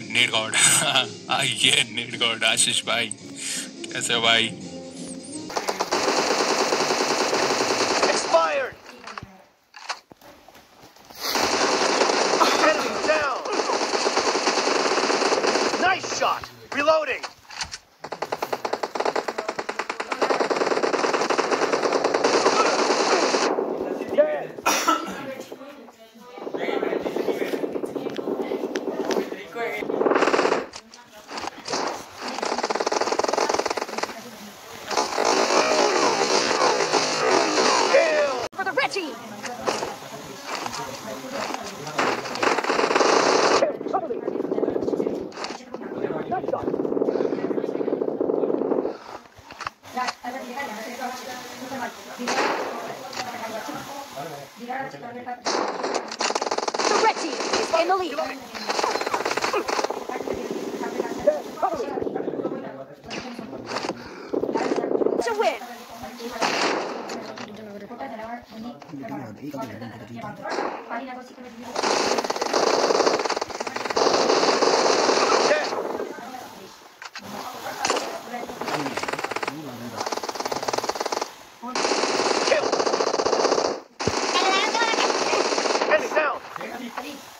Need God आइए need God Ashish भाई कैसे हो भाई Expired! Enemy down! Nice shot! Reloading! For the red! The is in the lead. To win! Kill! Enemy down!